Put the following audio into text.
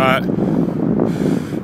All right.